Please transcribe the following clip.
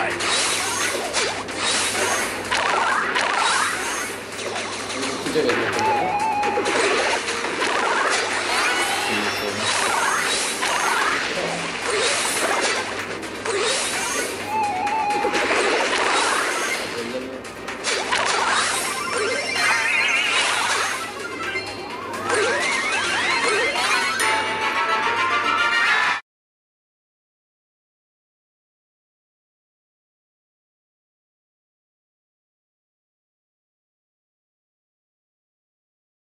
guys.